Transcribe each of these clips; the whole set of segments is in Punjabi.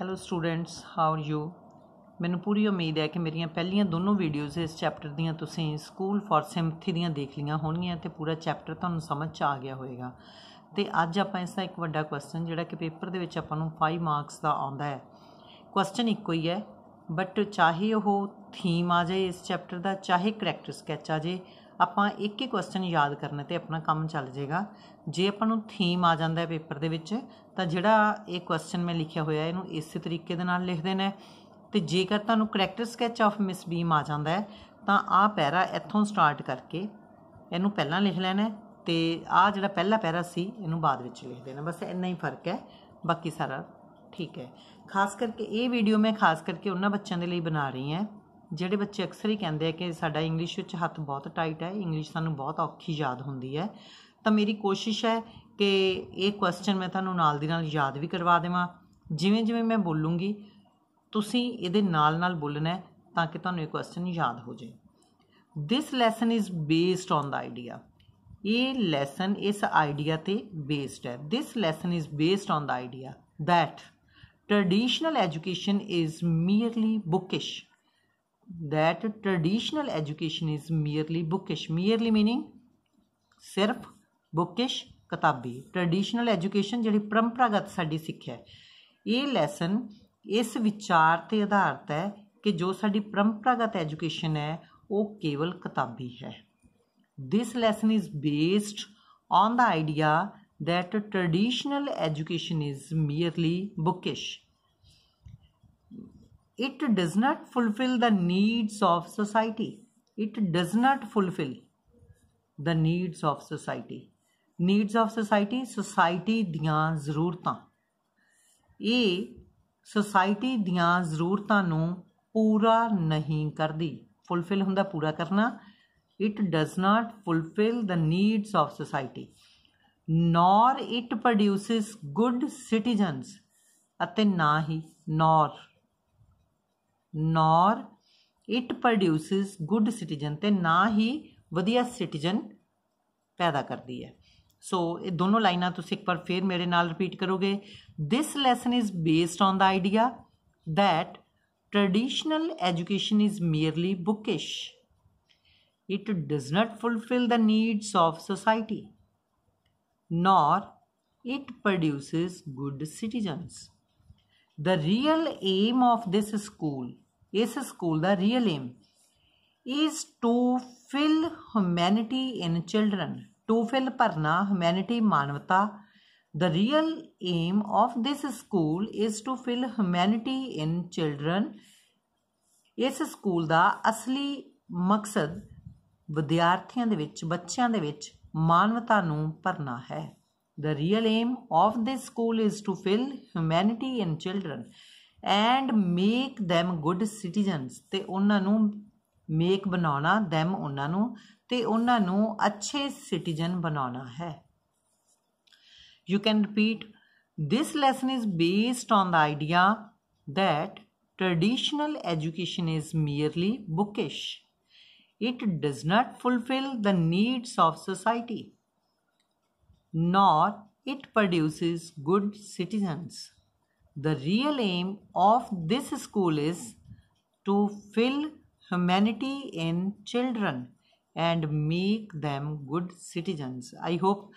Hello students how are you ਮੈਨੂੰ ਪੂਰੀ ਉਮੀਦ ਹੈ ਕਿ ਮੇਰੀਆਂ ਪਹਿਲੀਆਂ ਦੋਨੋਂ ਵੀਡੀਓਜ਼ ਇਸ ਚੈਪਟਰ ਦੀਆਂ ਤੁਸੀਂ ਸਕੂਲ ਫॉर ਸਿਮਥੀ ਦੀਆਂ ਦੇਖ ਲਈਆਂ ਹੋਣਗੀਆਂ ਤੇ ਪੂਰਾ ਚੈਪਟਰ ਤੁਹਾਨੂੰ ਸਮਝ ਚ ਆ ਗਿਆ ਹੋਵੇਗਾ। ਤੇ ਅੱਜ ਆਪਾਂ ਇਸ ਦਾ ਇੱਕ ਵੱਡਾ ਕੁਐਸਚਨ ਜਿਹੜਾ ਕਿ ਪੇਪਰ ਦੇ ਵਿੱਚ ਆਪਾਂ ਨੂੰ 5 ਮਾਰਕਸ ਦਾ ਆਉਂਦਾ ਹੈ। ਕੁਐਸਚਨ ਇੱਕੋ ਹੀ ਹੈ ਬਟ ਚਾਹੇ ਉਹ ਥੀਮ ਆ ਜਾਏ ਇਸ ਚੈਪਟਰ ਦਾ, ਚਾਹੇ ਕਰੈਕਟਰ ਸਕੈਚ ਆ ਜਾਏ ਆਪਾਂ ਇੱਕ ਹੀ ਕੁਐਸਚਨ ਯਾਦ ਕਰਨਾ ਤੇ ਆਪਣਾ ਕੰਮ ਚੱਲ ਜਾਏਗਾ। ਜੇ ਆਪਾਂ ਨੂੰ ਥੀਮ ਆ ਜਾਂਦਾ ਹੈ ਪੇਪਰ ਦੇ ਵਿੱਚ, ਤਾਂ ਜਿਹੜਾ ਇਹ ਕੁਐਸਚਨ ਮੈਂ ਲਿਖਿਆ ਹੋਇਆ, ਇਹਨੂੰ ਇਸੇ ਤਰੀਕੇ ਦੇ ਨਾਲ ਲਿਖ ਦੇਣਾ ਤੇ ਜੇਕਰ ਤੁਹਾਨੂੰ character sketch of Miss Beam ਆ ਜਾਂਦਾ ਹੈ, ਤਾਂ ਆਹ ਪੈਰਾ ਇੱਥੋਂ ਸਟਾਰਟ ਕਰਕੇ ਇਹਨੂੰ ਪਹਿਲਾਂ ਲਿਖ ਲੈਣਾ ਤੇ ਆਹ ਜਿਹੜਾ ਪਹਿਲਾ ਪੈਰਾ ਸੀ, ਇਹਨੂੰ ਬਾਅਦ ਵਿੱਚ ਲਿਖ ਦੇਣਾ ਬਸ ਇੰਨਾ ਹੀ ਫ਼ਰਕ ਹੈ, ਬਾਕੀ ਸਾਰਾ ਠੀਕ ਹੈ। ਖਾਸ ਕਰਕੇ ਇਹ ਵੀਡੀਓ ਮੈਂ ਖਾਸ ਕਰਕੇ ਉਹਨਾਂ ਬੱਚਿਆਂ ਦੇ ਲਈ ਬਣਾ ਰਹੀ ਹਾਂ। ਜਿਹੜੇ ਬੱਚੇ ਅਕਸਰ ਹੀ ਕਹਿੰਦੇ ਆ ਕਿ ਸਾਡਾ ਇੰਗਲਿਸ਼ ਵਿੱਚ ਹੱਥ ਬਹੁਤ ਟਾਈਟ ਹੈ ਇੰਗਲਿਸ਼ ਸਾਨੂੰ ਬਹੁਤ ਔਖੀ ਯਾਦ ਹੁੰਦੀ ਹੈ। ਤਾਂ ਮੇਰੀ ਕੋਸ਼ਿਸ਼ ਹੈ ਕਿ ਇਹ ਕੁਐਸਚਨ ਮੈਂ ਤੁਹਾਨੂੰ ਨਾਲ ਦੀ ਨਾਲ ਯਾਦ ਵੀ ਕਰਵਾ ਦੇਵਾਂ। ਜਿਵੇਂ ਜਿਵੇਂ ਮੈਂ ਬੋਲੂੰਗੀ, ਤੁਸੀਂ ਇਹਦੇ ਨਾਲ ਨਾਲ ਬੋਲਣਾ ਹੈ ਤਾਂ ਕਿ ਤੁਹਾਨੂੰ ਇਹ ਕੁਐਸਚਨ ਯਾਦ ਹੋ ਜਾਏ। This lesson is based on the idea ਇਹ ਲੈਸਨ ਇਸ ਆਈਡੀਆ ਤੇ ਬੇਸਡ ਹੈ। This lesson is based on the idea that traditional education is merely bookish that traditional education is merely bookish merely meaning ਸਿਰਫ ਬੁਕਿਸ਼ ਕਿਤਾਬੀ ਟ੍ਰੈਡੀਸ਼ਨਲ ਐਜੂਕੇਸ਼ਨ ਜਿਹੜੀ ਪਰੰਪਰਾਗਤ ਸਾਡੀ ਸਿੱਖਿਆ ਹੈ ਇਹ ਲੈਸਨ ਇਸ ਵਿਚਾਰ ਤੇ ਆਧਾਰਿਤ ਹੈ ਕਿ ਜੋ ਸਾਡੀ ਪਰੰਪਰਾਗਤ ਐਜੂਕੇਸ਼ਨ ਹੈ ਉਹ ਕੇਵਲ ਕਿਤਾਬੀ ਹੈ this lesson is based on the idea that traditional education is merely bookish it does not fulfill the needs of society it does not fulfill the needs of society needs of society society ਦੀਆਂ ਜ਼ਰੂਰਤਾਂ ਇਹ society ਦੀਆਂ ਜ਼ਰੂਰਤਾਂ ਨੂੰ ਪੂਰਾ ਨਹੀਂ ਕਰਦੀ fulfill ਹੁੰਦਾ ਪੂਰਾ ਕਰਨਾ it does not fulfill the needs of society nor it produces good citizens ਅਤੇ ਨਾ ਹੀ nor nor it produces good citizen ਤੇ ਨਾ ਹੀ ਵਧੀਆ ਸਿਟੀਜ਼ਨ ਪੈਦਾ ਕਰਦੀ ਹੈ ਸੋ ਇਹ ਦੋਨੋਂ ਲਾਈਨਾਂ ਤੁਸੀਂ ਇੱਕ ਵਾਰ ਫੇਰ ਮੇਰੇ ਨਾਲ ਰਿਪੀਟ ਕਰੋਗੇ this lesson is based on the idea that traditional education is merely bookish it does not fulfill the needs of society nor it produces good citizens The real aim of this school ਇਸ school the real aim is to fill humanity in children to fill ਭਰਨਾ ਹਿਊਮੈਨਿਟੀ ਮਾਨਵਤਾ The real aim of this school is to fill humanity in children. ਇਸ ਸਕੂਲ ਦਾ ਅਸਲੀ ਮਕਸਦ ਵਿਦਿਆਰਥੀਆਂ ਦੇ ਵਿੱਚ ਬੱਚਿਆਂ ਦੇ ਵਿੱਚ ਮਾਨਵਤਾ ਨੂੰ ਭਰਨਾ ਹੈ the real aim of this school is to fill humanity in children and make them good citizens ਤੇ ਉਹਨਾਂ ਨੂੰ ਮੇਕ ਬਣਾਉਣਾ them ਉਹਨਾਂ ਨੂੰ ਤੇ ਉਹਨਾਂ ਨੂੰ ਅੱਛੇ ਸਿਟੀਜ਼ਨ ਬਣਾਉਣਾ ਹੈ you can repeat this lesson is based on the idea that traditional education is merely bookish it does not fulfill the needs of society nor it produces good citizens. The real aim of this school is to fill humanity in children and make them good citizens. I hope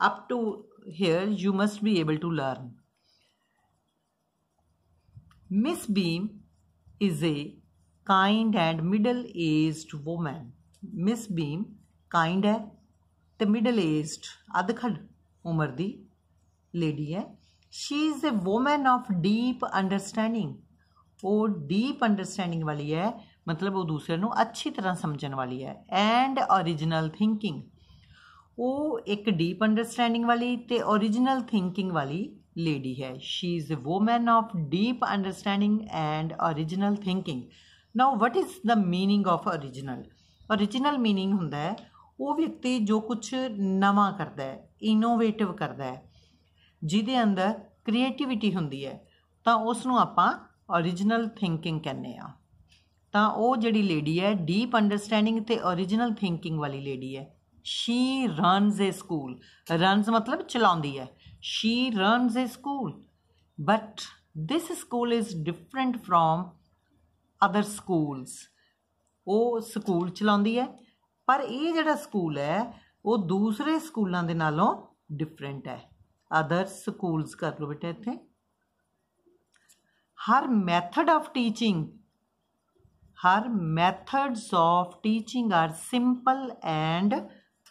up to here you must be able to learn. Miss Beam is a kind and middle aged woman. Miss Beam kind ਤੇ ਮਿਡਲ ਏਜਡ ਅਧਖੜ ਉਮਰ ਦੀ ਲੇਡੀ ਹੈ she is a woman of deep understanding ਉਹ ਡੀਪ ਅੰਡਰਸਟੈਂਡਿੰਗ ਵਾਲੀ ਹੈ ਮਤਲਬ ਉਹ ਦੂਸਰੇ ਨੂੰ ਅੱਛੀ ਤਰ੍ਹਾਂ ਸਮਝਣ ਵਾਲੀ ਹੈ ਐਂਡ origignal ਥਿੰਕਿੰਗ ਉਹ ਇੱਕ ਡੀਪ ਅੰਡਰਸਟੈਂਡਿੰਗ ਵਾਲੀ ਤੇ origignal ਥਿੰਕਿੰਗ ਵਾਲੀ ਲੇਡੀ ਹੈ she is a woman of deep understanding and origignal thinking now what is the meaning of origignal origignal meaning ਹੁੰਦਾ ਹੈ ਉਹ ਵਿਅਕਤੀ ਜੋ ਕੁਝ ਨਵਾਂ ਕਰਦਾ ਹੈ ਇਨੋਵੇਟਿਵ ਕਰਦਾ ਹੈ, ਜਿਹਦੇ ਅੰਦਰ ਕ੍ਰੀਏਟੀਵਿਟੀ ਹੁੰਦੀ ਹੈ, ਤਾਂ ਉਸ ਨੂੰ ਆਪਾਂ origignal ਥਿੰਕਿੰਗ ਕਹਿੰਦੇ ਆ ਤਾਂ ਉਹ ਜਿਹੜੀ ਲੇਡੀ ਹੈ ਡੀਪ ਅੰਡਰਸਟੈਂਡਿੰਗ ਤੇ origignal ਥਿੰਕਿੰਗ ਵਾਲੀ ਲੇਡੀ ਹੈ। She runs a school runs ਮਤਲਬ ਚਲਾਉਂਦੀ ਹੈ। She runs a school but this school is different from other schools. ਉਹ ਸਕੂਲ ਚਲਾਉਂਦੀ ਹੈ ਪਰ ਇਹ ਜਿਹੜਾ ਸਕੂਲ ਹੈ, ਉਹ ਦੂਸਰੇ ਸਕੂਲਾਂ ਦੇ ਨਾਲੋਂ ਡਿਫਰੈਂਟ ਹੈ। ਅਦਰ ਸਕੂਲਸ ਕਰ ਲਓ ਬੇਟਾ ਇੱਥੇ। Her method of teaching her methods of teaching are simple and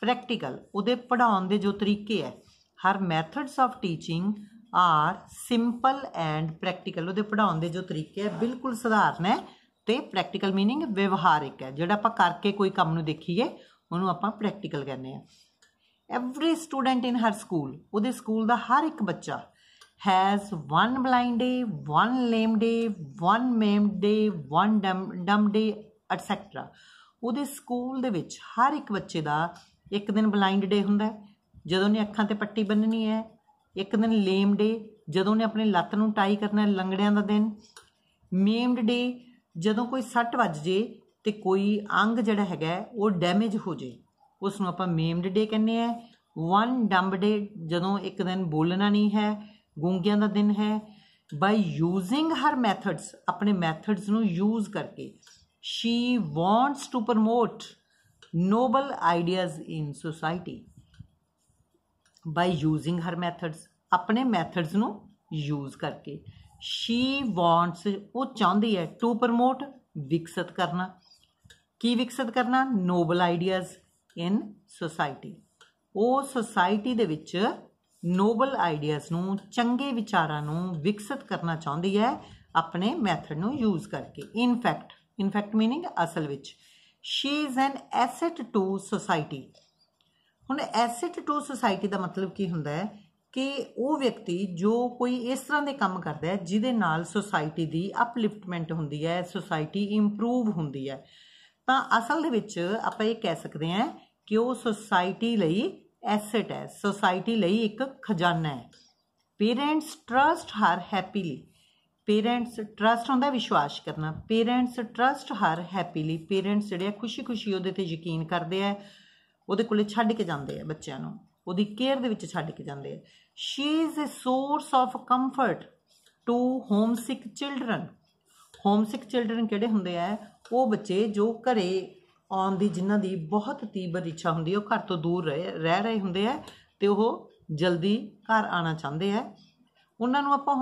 practical ਉਹਦੇ ਪੜਾਉਣ ਦੇ ਜੋ ਤਰੀਕੇ ਹੈ, her methods of teaching are simple and practical ਉਹਦੇ ਪੜਾਉਣ ਦੇ ਜੋ ਤਰੀਕੇ ਹੈ, ਬਿਲਕੁਲ ਸਧਾਰਨ ਹੈ। ਤੇ ਪ੍ਰੈਕਟੀਕਲ ਮੀਨਿੰਗ ਵਿਵਹਾਰਿਕ ਹੈ। ਜਿਹੜਾ ਆਪਾਂ ਕਰਕੇ ਕੋਈ ਕੰਮ ਨੂੰ ਦੇਖੀਏ, ਉਹਨੂੰ ਆਪਾਂ ਪ੍ਰੈਕਟੀਕਲ ਕਹਿੰਦੇ ਆ every student in her school ਉਹਦੇ ਸਕੂਲ ਦਾ ਹਰ ਇੱਕ ਬੱਚਾ has one blind day one lame day one maim day one dumb day etcetera ਉਹਦੇ ਸਕੂਲ ਦੇ ਵਿੱਚ ਹਰ ਇੱਕ ਬੱਚੇ ਦਾ ਇੱਕ ਦਿਨ ਬਲਾਈਂਡ ਡੇ ਹੁੰਦਾ ਹੈ, ਜਦੋਂ ਨੇ ਅੱਖਾਂ ਤੇ ਪੱਟੀ ਬੰਨਣੀ ਹੈ, ਇੱਕ ਦਿਨ ਲੇਮ ਡੇ ਜਦੋਂ ਨੇ ਆਪਣੀ ਲੱਤ ਨੂੰ ਟਾਈ ਕਰਨਾ ਲੰਗੜਿਆਂ ਦਾ ਦਿਨ। ਮੇਮਡ ਡੇ ਜਦੋਂ ਕੋਈ ਸੱਟ ਵੱਜ ਜੇ ਤੇ ਕੋਈ ਅੰਗ ਜਿਹੜਾ ਹੈਗਾ ਉਹ ਡੈਮੇਜ ਹੋ ਜੇ ਉਸ ਨੂੰ ਆਪਾਂ ਮੇਮਡ ਡੇ ਕਹਿੰਦੇ ਆ। ਵਨ ਡੰਬ ਡੇ ਜਦੋਂ ਇੱਕ ਦਿਨ ਬੋਲਣਾ ਨਹੀਂ ਹੈ, ਗੂੰਗਿਆਂ ਦਾ ਦਿਨ ਹੈ ਬਾਈ ਯੂਜ਼ਿੰਗ ਹਰ ਮੈਥਡਸ ਆਪਣੇ ਮੈਥਡਸ ਨੂੰ ਯੂਜ਼ ਕਰਕੇ she wants to promote noble ideas in society by using her methods ਆਪਣੇ ਮੈਥਡਸ ਨੂੰ ਯੂਜ਼ ਕਰਕੇ। ਸ਼ੀ ਵਾਂਟਸ ਉਹ ਚਾਹੁੰਦੀ ਹੈ ਟੂ ਪ੍ਰਮੋਟ ਵਿਕਸਿਤ ਕਰਨਾ। ਕੀ ਵਿਕਸਿਤ ਕਰਨਾ? ਨੋਬਲ ਆਈਡੀਆਜ਼ ਇਨ ਸੋਸਾਇਟੀ ਉਹ ਸੋਸਾਇਟੀ ਦੇ ਵਿੱਚ ਨੋਬਲ ਆਈਡੀਆਜ਼ ਨੂੰ, ਚੰਗੇ ਵਿਚਾਰਾਂ ਨੂੰ ਵਿਕਸਿਤ ਕਰਨਾ ਚਾਹੁੰਦੀ ਹੈ ਆਪਣੇ ਮੈਥਡ ਨੂੰ ਯੂਜ਼ ਕਰਕੇ। In fact in fact meaning ਅਸਲ ਵਿੱਚ। She is an asset to society ਹੁਣ ਐਸੈਟ ਟੂ ਸੋਸਾਇਟੀ ਦਾ ਮਤਲਬ ਕੀ ਹੁੰਦਾ ਹੈ? ਕਿ ਉਹ ਵਿਅਕਤੀ ਜੋ ਕੋਈ ਇਸ ਤਰ੍ਹਾਂ ਦੇ ਕੰਮ ਕਰਦਾ ਹੈ, ਜਿਹਦੇ ਨਾਲ ਸੋਸਾਇਟੀ ਦੀ ਅਪਲਿਫਟਮੈਂਟ ਹੁੰਦੀ ਹੈ ਸੋਸਾਇਟੀ ਇੰਪਰੂਵ ਹੁੰਦੀ ਹੈ, ਤਾਂ ਅਸਲ ਦੇ ਵਿੱਚ ਆਪਾਂ ਇਹ ਕਹਿ ਸਕਦੇ ਹਾਂ ਕਿ ਉਹ ਸੋਸਾਇਟੀ ਲਈ ਐਸੈਟ ਹੈ ਸੋਸਾਇਟੀ ਲਈ ਇੱਕ ਖਜ਼ਾਨਾ ਹੈ। Parents trust her happily parents trust ਹੁੰਦਾ ਵਿਸ਼ਵਾਸ ਕਰਨਾ। Parents trust her happily parents ਜਿਹੜੇ ਖੁਸ਼ੀ-ਖੁਸ਼ੀ ਉਹਦੇ ਤੇ ਯਕੀਨ ਕਰਦੇ ਆ, ਉਹਦੇ ਕੋਲੇ ਛੱਡ ਕੇ ਜਾਂਦੇ ਆ ਬੱਚਿਆਂ ਨੂੰ। ਉਹਦੀ ਕੇਅਰ ਦੇ ਵਿੱਚ ਛੱਡ ਕੇ ਜਾਂਦੇ ਆ। She is a source of comfort to homesick children homesick children ਕਿਹੜੇ ਹੁੰਦੇ ਆ? ਉਹ ਬੱਚੇ ਜੋ ਘਰੇ ਆਉਣ ਦੀ, ਜਿਨ੍ਹਾਂ ਦੀ ਬਹੁਤ ਤੀਬਰ ਇੱਛਾ ਹੁੰਦੀ ਉਹ ਘਰ ਤੋਂ ਦੂਰ ਰਹਿ ਰਹਿ ਰਹੇ ਹੁੰਦੇ ਆ ਤੇ ਉਹ ਜਲਦੀ ਘਰ ਆਣਾ ਚਾਹੁੰਦੇ ਆ। ਉਹਨਾਂ ਨੂੰ ਆਪਾਂ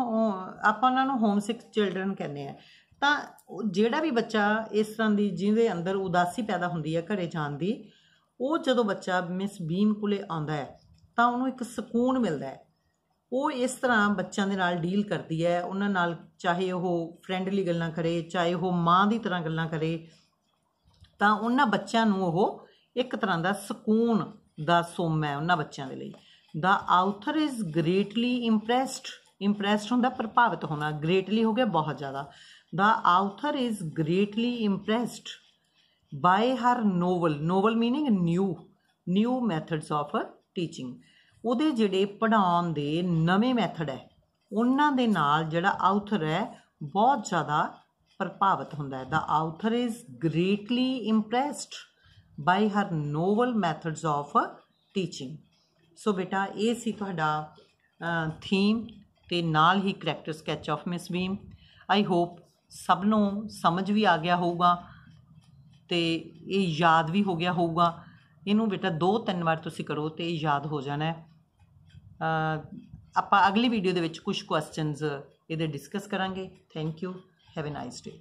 ਆਪਾਂ ਉਹਨਾਂ ਨੂੰ ਹੋਮ ਹੋਮਸਿਕ ਚਿਲਡਰਨ ਕਹਿੰਦੇ ਆ। ਤਾਂ ਜਿਹੜਾ ਵੀ ਬੱਚਾ ਇਸ ਤਰ੍ਹਾਂ ਦੀ ਜਿਹਦੇ ਅੰਦਰ ਉਦਾਸੀ ਪੈਦਾ ਹੁੰਦੀ ਹੈ ਘਰੇ ਜਾਣ ਦੀ ਉਹ ਜਦੋਂ ਬੱਚਾ ਮਿਸ ਬੀਮ ਕੋਲੇ ਆਉਂਦਾ ਹੈ, ਤਾਂ ਉਹਨੂੰ ਇੱਕ ਸਕੂਨ ਮਿਲਦਾ ਹੈ। ਉਹ ਇਸ ਤਰ੍ਹਾਂ ਬੱਚਿਆਂ ਦੇ ਨਾਲ ਡੀਲ ਕਰਦੀ ਹੈ। ਉਹਨਾਂ ਨਾਲ ਚਾਹੇ ਉਹ ਫਰੈਂਡਲੀ ਗੱਲਾਂ ਕਰੇ, ਚਾਹੇ ਉਹ ਮਾਂ ਦੀ ਤਰ੍ਹਾਂ ਗੱਲਾਂ ਕਰੇ, ਤਾਂ ਉਹਨਾਂ ਬੱਚਿਆਂ ਨੂੰ ਉਹ ਇੱਕ ਤਰ੍ਹਾਂ ਦਾ ਸਕੂਨ ਦਾ ਸੋਮ ਹੈ ਉਹਨਾਂ ਬੱਚਿਆਂ ਦੇ ਲਈ। The author is greatly impressed impressed ਹੁੰਦਾ, ਪ੍ਰਭਾਵਿਤ ਹੋਣਾ ਗ੍ਰੇਟਲੀ ਹੋ ਗਿਆ ਬਹੁਤ ਜ਼ਿਆਦਾ। The author is greatly impressed by her novel novel meaning new new methods of teaching ਉਹਦੇ ਜਿਹੜੇ ਪੜਾਉਣ ਦੇ ਨਵੇਂ ਮੈਥਡ ਹੈ, ਉਹਨਾਂ ਦੇ ਨਾਲ ਜਿਹੜਾ ਆਥਰ ਹੈ, ਬਹੁਤ ਜ਼ਿਆਦਾ ਪ੍ਰਭਾਵਿਤ ਹੁੰਦਾ ਹੈ। The author is greatly impressed by her novel methods of teaching so ਬੇਟਾ, ਇਹ ਸੀ ਤੁਹਾਡਾ ਥੀਮ ਤੇ ਨਾਲ ਹੀ character sketch of Miss Beam I hope ਸਭ ਨੂੰ ਸਮਝ ਵੀ ਆ ਗਿਆ ਹੋਊਗਾ। ਤੇ ਇਹ ਯਾਦ ਵੀ ਹੋ ਗਿਆ ਹੋਊਗਾ। ਇਹਨੂੰ ਬੇਟਾ ਦੋ ਤਿੰਨ ਵਾਰ ਤੁਸੀਂ ਕਰੋ ਤੇ ਇਹ ਯਾਦ ਹੋ ਜਾਣਾ ਆਪਾਂ ਅਗਲੀ ਵੀਡੀਓ ਦੇ ਵਿੱਚ ਕੁਝ ਕੁਐਸਚਨਸ ਇਹਦੇ ਡਿਸਕਸ ਕਰਾਂਗੇ। Thank you have a nice day